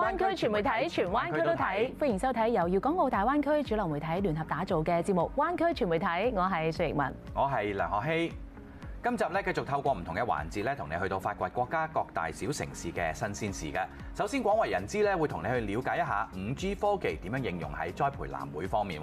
灣區全媒體，全灣區都睇，歡迎收睇由粵港澳大灣區主流媒體聯合打造嘅節目《灣區全媒體》，我係薛逸文，我係梁學希。今集咧繼續透過唔同嘅環節咧，同你去到發掘國家各大小城市嘅新鮮事嘅。首先廣為人知咧，會同你去了解一下五 G 科技點樣應用喺栽培藍莓方面。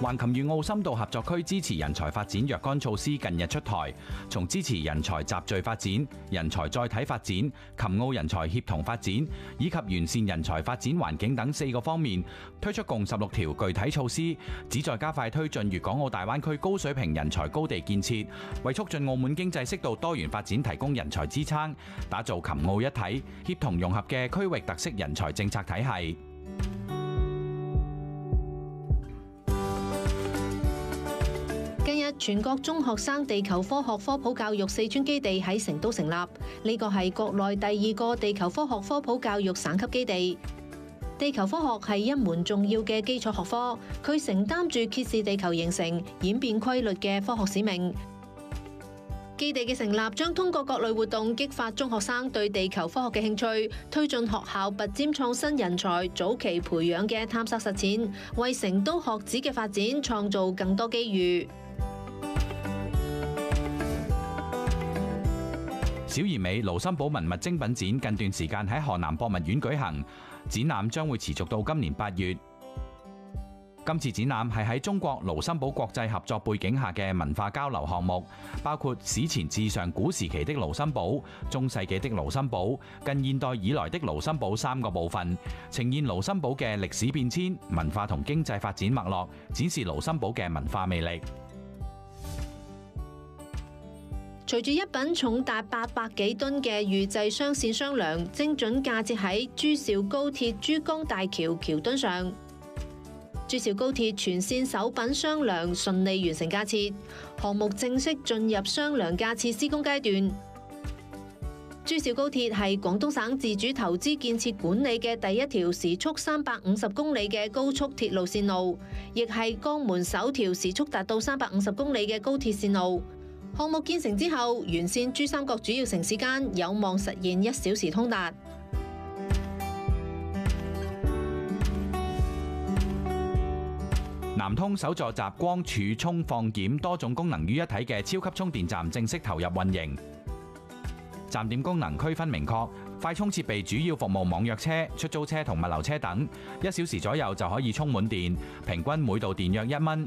横琴粵澳深度合作區支持人才發展若干措施近日出台，從支持人才集聚發展、人才載體發展、琴澳人才協同發展以及完善人才發展環境等四個方面，推出共十六條具體措施，旨在加快推進粵港澳大灣區高水平人才高地建設，為促進澳門經濟適度多元發展提供人才支撐，打造琴澳一體協同融合嘅區域特色人才政策體系。全國中學生地球科學科普教育四川基地喺成都成立，呢個係國內第二個地球科學科普教育省級基地。地球科學係一門重要嘅基礎學科，佢承擔住揭示地球形成、演變規律嘅科學使命。基地嘅成立將通過各類活動激發中學生對地球科學嘅興趣，推進學校拔尖創新人才早期培養嘅探索實踐，為成都學子嘅發展創造更多機遇。小而美盧森堡文物精品展近段時間喺河南博物院舉行，展覽將會持續到今年八月。今次展覽係喺中國盧森堡國際合作背景下嘅文化交流項目，包括史前至上古時期的盧森堡、中世紀的盧森堡、近現代以來的盧森堡三個部分，呈現盧森堡嘅歷史變遷、文化同經濟發展脈絡，展示盧森堡嘅文化魅力。隨住一品重達八百幾噸嘅預製雙線雙梁精準架設喺珠兆高鐵珠江大橋橋墩上，珠兆高鐵全線首品雙梁順利完成架設，項目正式進入雙梁架設施工階段。珠兆高鐵係廣東省自主投資建設管理嘅第一條時速三百五十公里嘅高速鐵路線路，亦係江門首條時速達到三百五十公里嘅高鐵線路。項目建成之後，沿線珠三角主要城市間有望實現一小時通達。南通首座集光儲充放檢多種功能於一體嘅超級充電站正式投入運營。站點功能區分明確，快充設備主要服務網約車、出租車同物流車等，一小時左右就可以充滿電，平均每度電約一蚊。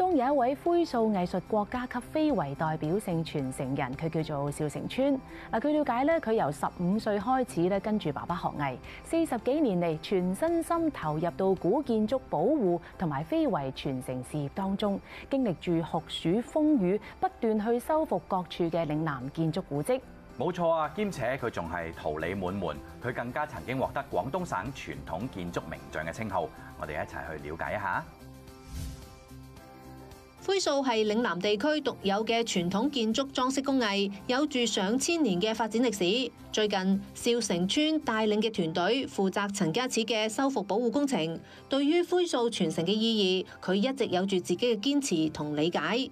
東有一位灰塑藝術國家級非遺代表性傳承人，佢叫做邵成川。嗱，據了解咧，佢由十五歲開始咧跟住爸爸學藝，四十幾年嚟全身心投入到古建築保護同埋非遺傳承事業當中，經歷住酷暑風雨，不斷去修復各處嘅嶺南建築古蹟。冇錯啊，兼且佢仲係桃李滿門，佢更加曾經獲得廣東省傳統建築名將嘅稱號。我哋一齊去了解一下。灰塑係嶺南地區獨有嘅傳統建築裝飾工藝，有住上千年嘅發展歷史。最近，邵成川帶領嘅團隊負責陳家祠嘅修復保護工程。對於灰塑傳承嘅意義，佢一直有住自己嘅堅持同理解。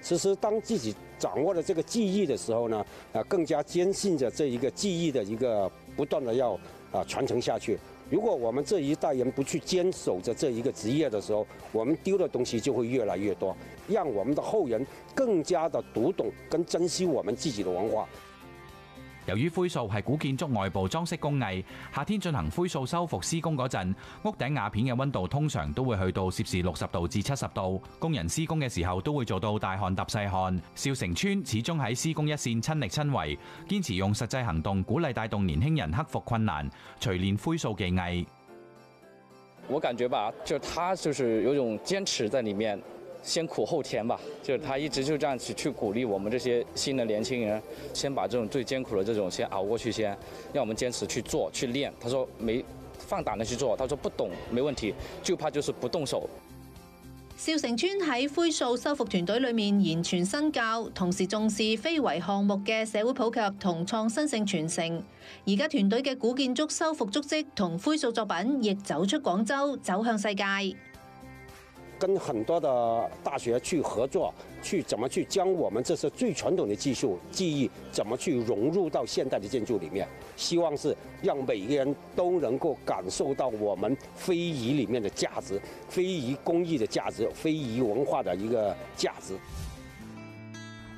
其實當自己掌握了這個技藝嘅時候呢，啊，更加堅信着这一個技艺的一個不斷的要啊傳承下去。如果我们这一代人不去坚守着这一个职业的时候，我们丢的东西就会越来越多，让我们的后人更加的读懂跟珍惜我们自己的文化。由於灰塑係古建築外部裝飾工藝，夏天進行灰塑修復施工嗰陣，屋頂瓦片嘅溫度通常都會去到攝氏六十度至七十度，工人施工嘅時候都會做到大汗揼細汗。兆成村始終喺施工一線親力親為，堅持用實際行動鼓勵帶動年輕人克服困難，錘煉灰塑技藝。我感覺吧，就他就是有種堅持在裡面。先苦後甜吧，就是他一直就這樣去去鼓勵我們這些新的年輕人，先把這種最艱苦的這種先熬過去先，讓我們堅持去做去練。他說沒放膽的去做，他說不懂沒問題，就怕就是不動手。兆成村喺灰塑修復團隊裏面言傳身教，同時重視非遺項目嘅社會普及同創新性傳承。而家團隊嘅古建築修復足迹同灰塑作品亦走出廣州，走向世界。跟很多的大學去合作，去怎麼去將我們這些最傳統的技術技艺，怎麼去融入到現代的建築裡面？希望是讓每個人都能夠感受到我們非遗里面的價值、非遗工艺的價值、非遗文化的一個價值。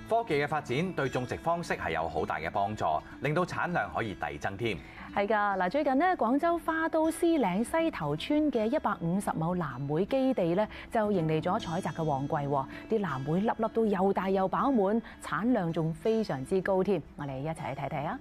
科技嘅發展對種植方式係有好大嘅幫助，令到產量可以遞增添。係㗎，嗱最近呢，廣州花都獅嶺西頭村嘅一百五十畝藍莓基地咧，就迎嚟咗採摘嘅旺季喎。啲藍莓粒粒都又大又飽滿，產量仲非常之高添。我哋一齊去睇睇啊！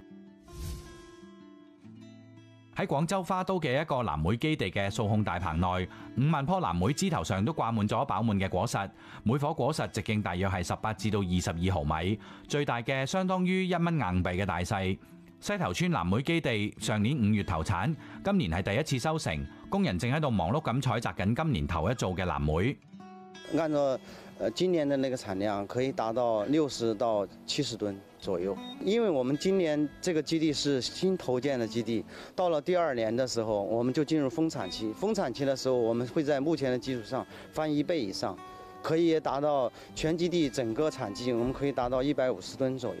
喺廣州花都嘅一個藍莓基地嘅掃控大棚內，五萬棵藍莓枝頭上都掛滿咗飽滿嘅果實，每顆果實直徑大約係十八至到二十二毫米，最大嘅相當於一蚊硬幣嘅大細。西頭村藍莓基地上年五月投產，今年係第一次收成，工人正喺度忙碌咁採摘緊今年頭一造嘅藍莓。按照呃今年的那個產量，可以達到六十到七十噸左右。因為我们今年這個基地是新投建的基地，到了第二年的時候，我们就進入豐產期。豐產期的時候，我們會在目前的基礎上翻一倍以上，可以達到全基地整個產季，我们可以達到一百五十噸左右。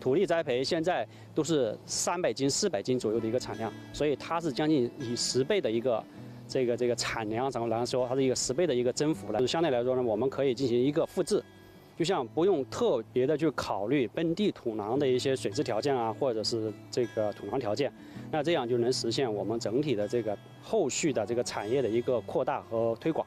土地栽培现在都是三百斤、四百斤左右的一个产量，所以它是将近以十倍的一个这个这个产量上来说，它是一个十倍的一个增幅了。相对来说呢，我们可以进行一个复制，就像不用特别的去考虑本地土壤的一些水质条件啊，或者是这个土壤条件，那这样就能实现我们整体的这个后续的这个产业的一个扩大和推广。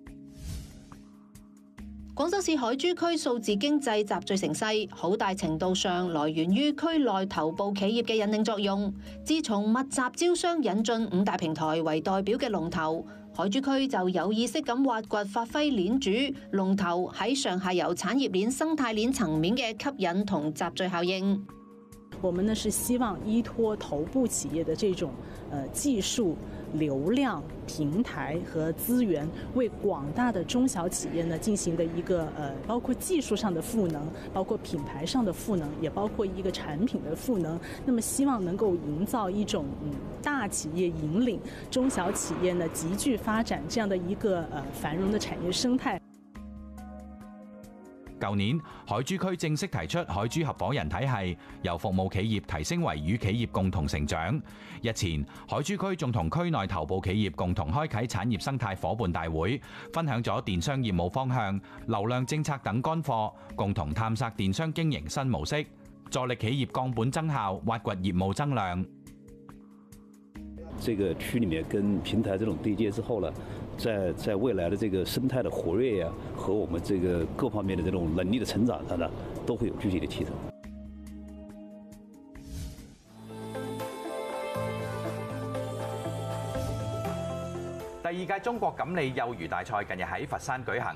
广州市海珠區數字經濟集聚成势，好大程度上來源於區內頭部企業嘅引領作用。自從密集招商引進五大平台為代表嘅龍頭，海珠區就有意識咁挖掘發揮鏈主龍頭喺上下游產業鏈生態鏈層面嘅吸引同集聚效應。我们呢是希望依托头部企業的這種呃技術流量平台和资源，为广大的中小企业呢进行的一个呃包括技术上的赋能，包括品牌上的赋能，也包括一个产品的赋能。那么希望能够营造一种嗯大企业引领中小企业呢急劇發展这样的一个呃繁荣的产业生态。舊年海珠區正式提出海珠合夥人體系，由服務企業提升為與企業共同成長。日前，海珠區仲同區內頭部企業共同開啓產業生態伙伴大會，分享咗電商業務方向、流量政策等乾貨，共同探索電商經營新模式，助力企業降本增效，挖掘業務增量。這個區裡面跟平台這種對接之後呢，在在未来的这个生态的活跃呀，和我们这个各方面的这种能力的成长上呢，都会有具体的提升。第二届中国锦鲤幼鱼大赛近日喺佛山举行，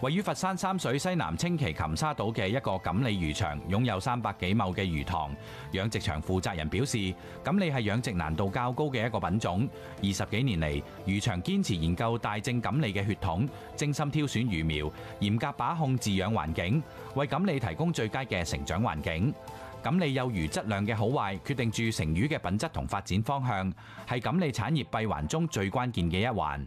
位於佛山三水西南清奇琴沙島嘅一個錦鯉魚場，擁有三百幾畝嘅魚塘。養殖場負責人表示，錦鯉係養殖難度較高嘅一個品種。二十幾年嚟，魚場堅持研究大正錦鯉嘅血統，精心挑選魚苗，嚴格把控飼養環境，為錦鯉提供最佳嘅成長環境。錦鯉幼魚質量嘅好壞，決定住成魚嘅品質同發展方向，係錦鯉產業閉環中最關鍵嘅一環。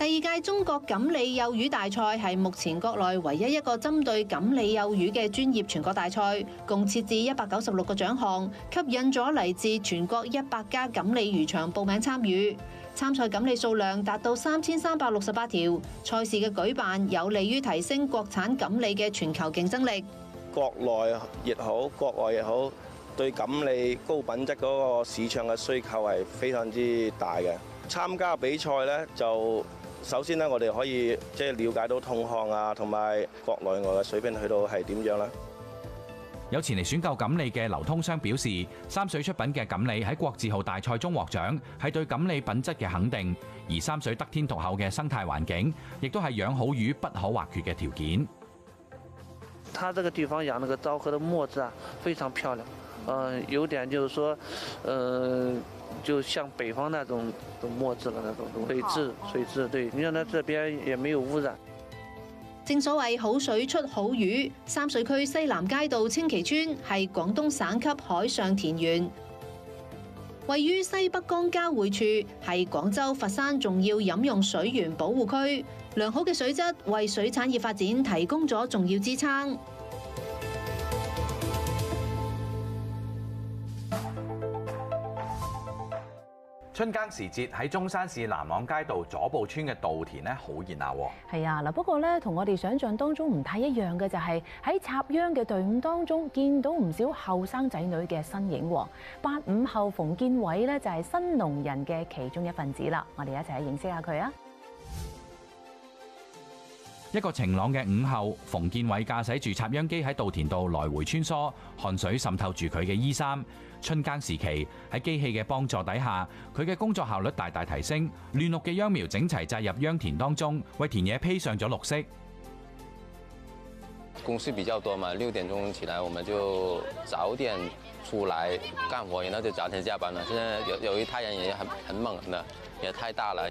第二屆中國錦鯉幼魚大賽係目前國內唯一一個針對錦鯉幼魚嘅專業全國大賽，共設置一百九十六個獎項，吸引咗嚟自全國一百家錦鯉魚場報名參與。參賽錦鯉數量達到三千三百六十八條，賽事嘅舉辦有利于提升國產錦鯉嘅全球競爭力。國內亦好，國外亦好，對錦鯉高品質嗰個市場嘅需求係非常之大嘅。參加比賽呢，就首先呢，我哋可以即係了解到痛項啊，同埋國內外嘅水平去到係點樣啦。有前嚟選購錦鯉嘅流通商表示，三水出品嘅錦鯉喺國字號大賽中獲獎，係對錦鯉品質嘅肯定。而三水得天獨厚嘅生態環境，亦都係養好魚不可或缺嘅條件。它這個地方養那個昭和的墨質啊，非常漂亮。嗯，有點就是說，嗯，就像北方那種種墨質的那种水质，水质对。你看它这边也没有污染。正所谓好水出好鱼，三水区西南街道清奇村系广东省级海上田园，位于西北江交汇处，系广州、佛山重要饮用水源保护区。良好嘅水质为水产业发展提供咗重要支撐。春耕時節喺中山市南朗街道左埔村嘅稻田咧，好熱鬧喎。係啊，嗱不過咧，同我哋想象當中唔太一樣嘅就係喺插秧嘅隊伍當中，見到唔少後生仔女嘅身影。八五後馮建偉咧就係新農人嘅其中一份子啦。我哋一齊去認識下佢啊！一個晴朗嘅午後，馮建偉駕駛住插秧機喺稻田度來回穿梭，汗水滲透住佢嘅衣衫。春耕時期喺機器嘅幫助底下，佢嘅工作效率大大提升，嫩綠嘅秧苗整齊紮入秧田當中，為田野披上咗綠色。工序比較多嘛，六點鐘起來，我們就早點出來幹活，然後就早點下班了。現在有由於太陽也很很猛的，也太大了。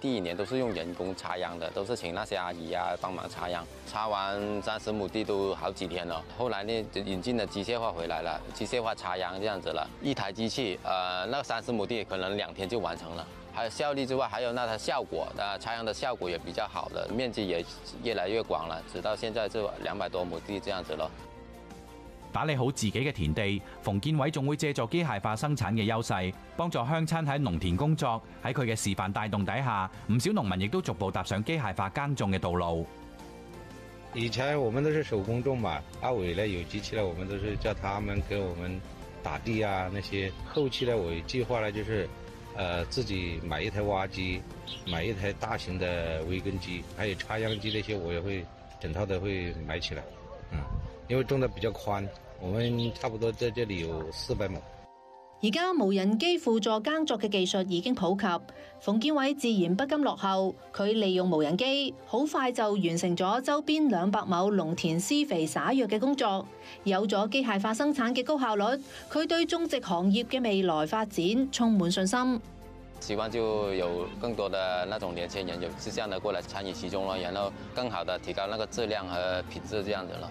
第一年都是用人工插秧的，都是请那些阿姨啊帮忙插秧，插完三十亩地都好几天了。后来呢引进了机械化回来了，机械化插秧这样子了，一台机器，呃，那三十亩地可能两天就完成了。还有效率之外，还有那它效果，啊，插秧的效果也比较好的，面积也越来越广了，直到现在就两百多亩地这样子了。打理好自己嘅田地，冯建伟仲会借助机械化生产嘅优势，帮助乡亲喺农田工作。喺佢嘅示范带动底下，唔少农民亦都逐步踏上机械化耕种嘅道路。以前我们都是手工种嘛，阿伟呢有机器了，我们都是叫他们给我们打地啊那些。后期呢，我计划呢就是，呃，自己买一台挖机，买一台大型的微耕机，还有插秧机那些，我也会整套的会买起来。嗯，因为种得比较宽，我们差不多在這裡有四百畝。而家無人機輔助耕作嘅技術已經普及，馮建偉自然不甘落後，佢利用無人機，好快就完成咗周邊兩百畝農田施肥灑藥嘅工作。有咗機械化生產嘅高效率，佢對種植行業嘅未來發展充滿信心。希望就有更多的那種年輕人有志向的過來參與其中咯，然後更好的提高那個質量和品質，這樣子咯。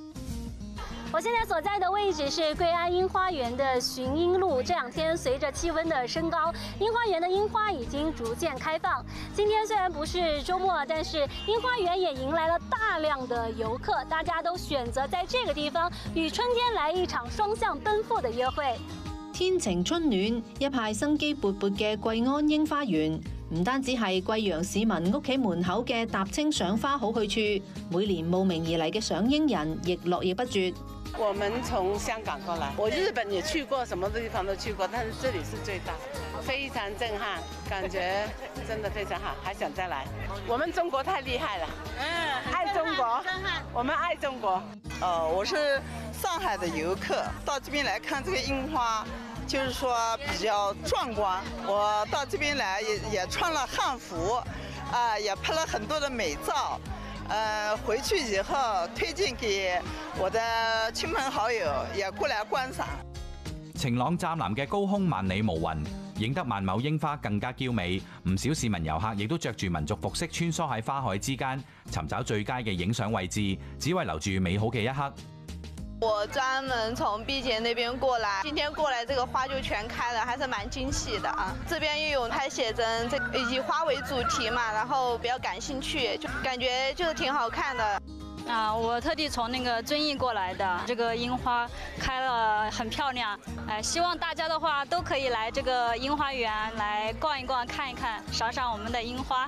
我現在所在的位置是貴安櫻花園的尋櫻路。這兩天隨着氣溫的升高，櫻花園的櫻花已經逐漸開放。今天雖然不是周末，但是櫻花園也迎來了大量的遊客，大家都選擇在這個地方與春天來一場雙向奔赴的約會。天晴春暖，一派生機勃勃嘅貴安櫻花園，唔單止係貴陽市民屋企門口嘅踏青賞花好去處，每年慕名而嚟嘅賞櫻人亦络绎不絕。我们从香港过来，我日本也去过，什么地方都去过，但是这里是最大，非常震撼，感觉真的非常好，还想再来。我们中国太厉害了，嗯，爱中国，我们爱中国。呃，我是上海的游客，到这边来看这个樱花，就是说比较壮观。我到这边来也也穿了汉服，啊、呃，也拍了很多的美照。呃，回去以后推荐给我的亲朋好友，也过来观赏。晴朗湛蓝嘅高空万里无云，影得万亩樱花更加娇美。唔少市民游客亦都着住民族服饰穿梭喺花海之间，寻找最佳嘅影相位置，只为留住美好嘅一刻。我专门从毕节那边过来，今天过来这个花就全开了，还是蛮惊喜的啊！这边又有拍写真，这以花为主题嘛，然后比较感兴趣，就感觉就是挺好看的。啊，我特地从那个遵义过来的，这个樱花开了很漂亮，哎，希望大家的话都可以来这个樱花园来逛一逛、看一看、赏赏我们的樱花。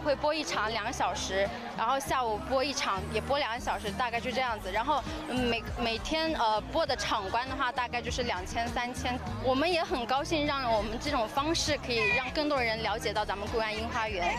会播一场两个小时，然后下午播一场也播两个小时，大概就这样子。然后每每天呃播的场观的话，大概就是两千三千。我们也很高兴，让我们这种方式可以让更多人了解到咱们固安樱花园。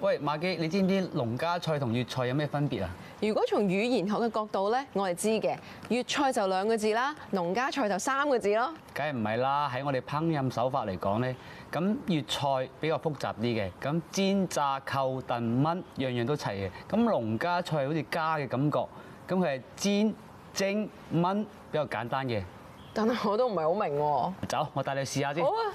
喂，馬基，你知唔知農家菜同粵菜有咩分別啊？如果從語言學嘅角度咧，我係知嘅。粵菜就兩個字啦，農家菜就三個字咯。梗係唔係啦？喺我哋烹飪手法嚟講咧，咁粵菜比較複雜啲嘅，咁煎炸扣燉炆樣樣都齊嘅。咁農家菜好似家嘅感覺，咁佢係煎蒸炆比較簡單嘅。但係我都唔係好明喎。走，我帶你試下先。好啊。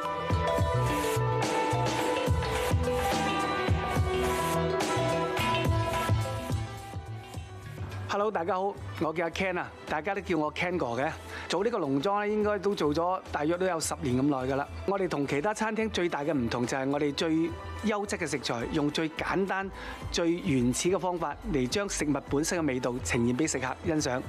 Hello，大家好，我叫阿 Ken 啊，大家都叫我 Ken 哥嘅。做呢個農莊咧，應該都做咗大約都有十年咁耐㗎啦。我哋同其他餐廳最大嘅唔同就係我哋最優質嘅食材，用最簡單、最原始嘅方法嚟將食物本身嘅味道呈現俾食客欣賞。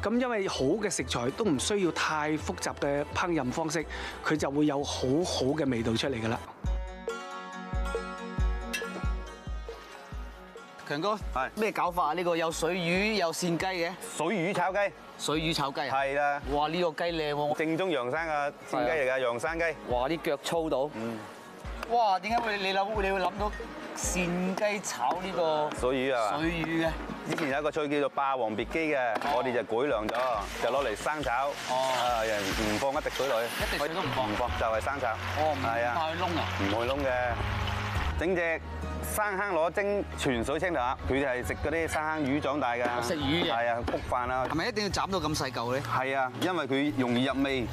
咁因為好嘅食材都唔需要太複雜嘅烹飪方式，佢就會有好好嘅味道出嚟㗎啦。強哥，係咩搞法啊？呢個有水魚有扇雞嘅，水魚炒雞，水魚炒雞啊！係啦，哇！呢個雞靚喎，正宗陽山嘅扇雞嚟㗎，陽山雞。哇！啲腳粗到，嗯。哇！點解會你諗你會諗到扇雞炒呢個水魚啊？水魚嘅。以前有一個菜叫做霸王別姬嘅，我哋就改良咗，就攞嚟生炒。哦。啊，人唔放一滴水落去。一滴水都唔放。唔放，就係生炒。哦，唔係啊。怕佢燶啊？唔會燶嘅。整隻生坑攞蒸泉水青頭鴨，佢哋係食嗰啲生坑魚長大㗎。食魚嘅。係啊，谷飯啊。係咪一定要斬到咁細嚿咧？係啊，因為佢容易入味。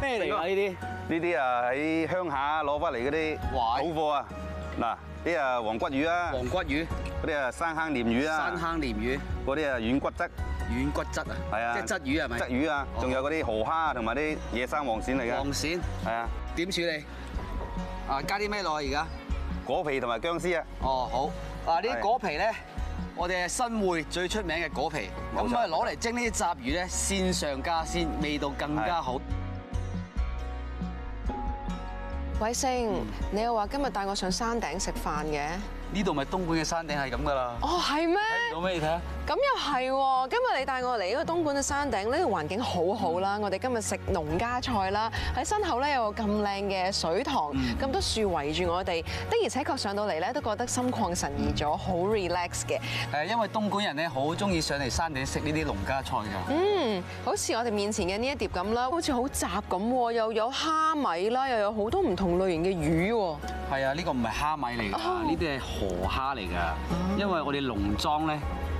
咩嚟㗎呢啲？呢啲啊喺鄉下攞翻嚟嗰啲好貨啊！嗱，啲啊黃骨魚啊，黃骨魚，嗰啲啊生坑鯰魚啊，生坑鯰魚，嗰啲啊軟骨質，軟骨質啊，係啊，即係質魚係咪？質魚啊，仲有嗰啲河蝦同埋啲野生黃鱔嚟嘅。黃鱔係啊。點處理？啊，加啲咩落去而家？果皮同埋薑絲啊。哦，好。嗱，呢啲果皮咧，我哋系新會最出名嘅果皮，咁啊攞嚟蒸呢啲雜魚咧，鮮上加鮮，味道更加好。偉星，你又話今日帶我上山頂食飯嘅？呢度咪東莞嘅山頂係咁噶啦。哦，係咩？睇到咩？你睇下。咁又係喎！今日你帶我嚟呢個東莞嘅山頂，呢個環境好好啦。我哋今日食農家菜啦，喺身後咧有個咁靚嘅水塘，咁多樹圍住我哋，的而且確上到嚟咧都覺得心曠神怡咗，好 relax 嘅。誒，因為東莞人咧好中意上嚟山頂食呢啲農家菜㗎。嗯，好似我哋面前嘅呢一碟咁啦，好似好雜咁喎，又有蝦米啦，又有好多唔同類型嘅魚喎。係啊，呢個唔係蝦米嚟㗎，呢啲係河蝦嚟㗎。因為我哋農莊咧。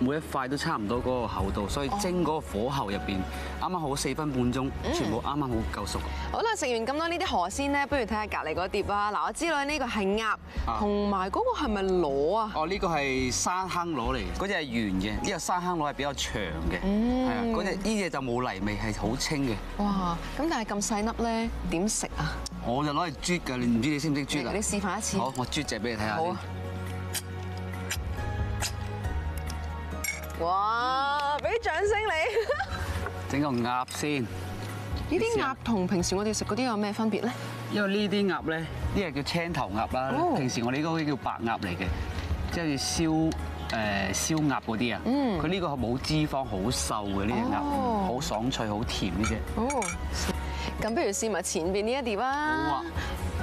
每一塊都差唔多嗰個厚度，所以蒸嗰個火候入邊啱啱好四分半鐘，全部啱啱好夠熟。好啦，食完咁多呢啲河鮮咧，不如睇下隔離嗰碟啊！嗱，我知道呢個係鴨，同埋嗰個係咪螺啊？哦，呢個係山坑螺嚟嘅，嗰隻係圓嘅，呢個山坑螺係比較長嘅，係啊，嗰隻呢隻就冇泥味，係好清嘅。哇！咁但係咁細粒咧，點食啊？我就攞嚟啜㗎，你唔知你識唔識啜啊？你示範一次。好，我啜隻俾你睇下。好哇！俾掌聲你。整個鴨先。呢啲鴨同平時我哋食嗰啲有咩分別咧？因為呢啲鴨咧，呢個叫青頭鴨啦。平時我哋嗰啲叫白鴨嚟嘅，即係燒誒燒鴨嗰啲啊。嗯。佢呢個冇脂肪，好瘦嘅呢只鴨，好爽脆，好甜呢隻。哦。咁不如試埋前邊呢一碟啊！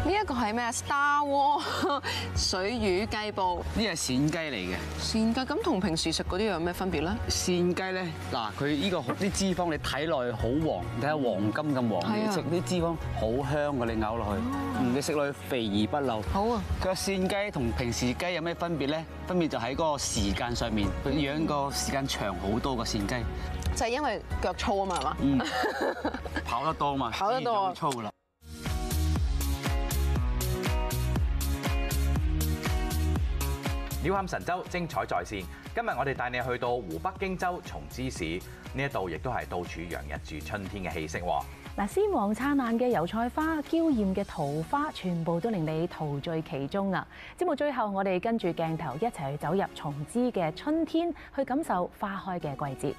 呢一個係咩啊？Star 鍋 水魚雞煲。呢係鱔雞嚟嘅。鱔雞咁同平時食嗰啲有咩分別咧？鱔雞咧，嗱佢呢個啲脂肪你睇落去好黃，睇下黃金咁黃，你食啲脂肪好香嘅，你咬落去，你食落去肥而不漏。好啊。佢話騸雞同平時雞有咩分別咧？分別就喺嗰個時間上面，佢養個時間長好多個鱔雞。就係因為腳粗啊嘛，係嘛？嗯。跑得多嘛，跑得多粗啦。鳥瞰神州精彩在線，今日我哋帶你去到湖北荊州松滋市，呢一度亦都係到處洋溢住春天嘅氣息喎。嗱，鮮黃燦爛嘅油菜花、嬌豔嘅桃花，全部都令你陶醉其中啊！節目最後，我哋跟住鏡頭一齊去走入松滋嘅春天，去感受花開嘅季節。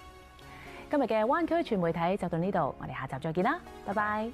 今日嘅湾区傳媒體就到呢度，我哋下集再見啦，拜拜。